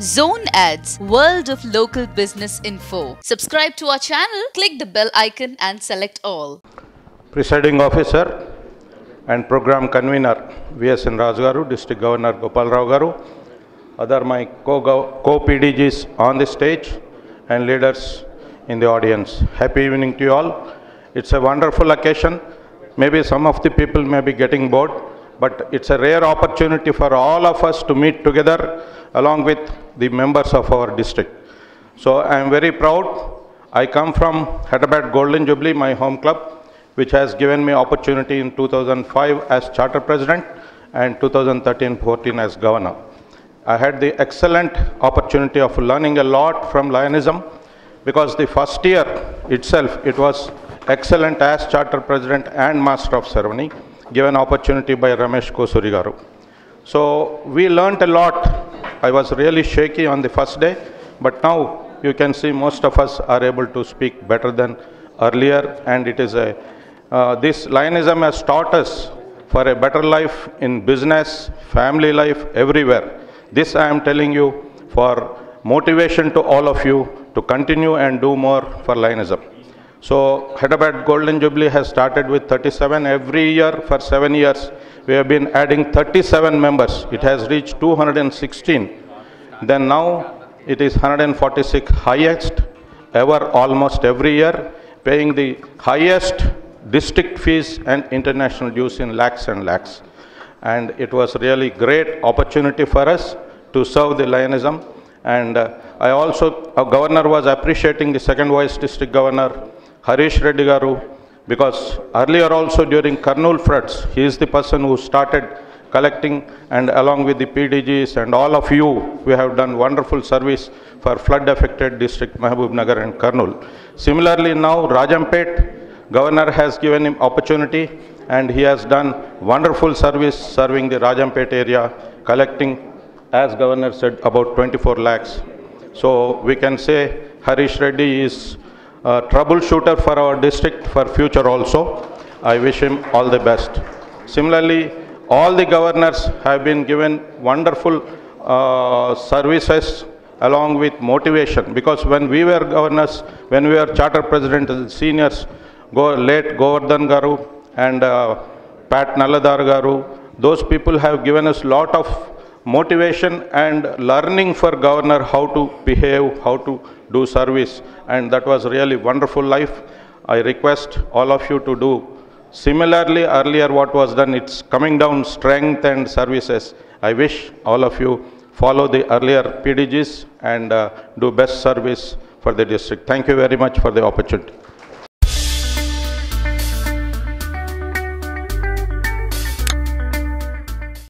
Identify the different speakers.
Speaker 1: Zone Ads, World of Local Business Info. Subscribe to our channel, click the bell icon and select all.
Speaker 2: Presiding Officer and Program Convener, VSN Rajgaru, District Governor Gopal Rao Garu, other my co-PDGs co on the stage and leaders in the audience. Happy evening to you all. It's a wonderful occasion. Maybe some of the people may be getting bored, but it's a rare opportunity for all of us to meet together along with the members of our district. So I am very proud. I come from Hyderabad Golden Jubilee, my home club, which has given me opportunity in 2005 as charter president and 2013-14 as governor. I had the excellent opportunity of learning a lot from Lionism because the first year itself, it was excellent as charter president and master of ceremony, given opportunity by Ramesh Kosurigaru. So we learnt a lot I was really shaky on the first day, but now you can see most of us are able to speak better than earlier, and it is a uh, this Lionism has taught us for a better life in business, family life, everywhere. This I am telling you for motivation to all of you to continue and do more for Lionism. So Hyderabad Golden Jubilee has started with 37 every year for seven years. We have been adding 37 members. It has reached 216. Then now it is 146 highest ever almost every year, paying the highest district fees and international dues in lakhs and lakhs. And it was really great opportunity for us to serve the Lionism. And uh, I also, our governor was appreciating the second vice district governor, Harish Reddy Garu, because earlier also during Kurnool floods, he is the person who started collecting and along with the PDGs and all of you, we have done wonderful service for flood affected district Mahbub Nagar and Kurnool. Similarly now Rajampet, governor has given him opportunity and he has done wonderful service serving the Rajampet area, collecting, as governor said, about 24 lakhs. So we can say Harish Reddy is a troubleshooter for our district for future also. I wish him all the best. Similarly, all the governors have been given wonderful uh, services along with motivation because when we were governors, when we were charter president, the seniors, go, late Govardhan Garu and uh, Pat Nalladar Garu, those people have given us lot of motivation and learning for governor how to behave, how to do service and that was really wonderful life. I request all of you to do Similarly, earlier what was done, it's coming down strength and services. I wish all of you follow the earlier PDGs and uh, do best service for the district. Thank you very much for the opportunity.